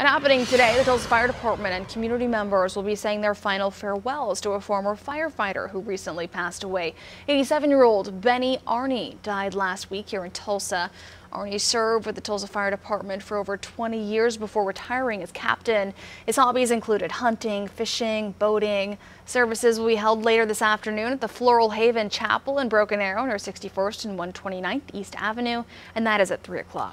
And happening today, the Tulsa Fire Department and community members will be saying their final farewells to a former firefighter who recently passed away. 87-year-old Benny Arney died last week here in Tulsa. Arney served with the Tulsa Fire Department for over 20 years before retiring as captain. His hobbies included hunting, fishing, boating. Services will be held later this afternoon at the Floral Haven Chapel in Broken Arrow near 61st and 129th East Avenue, and that is at 3 o'clock.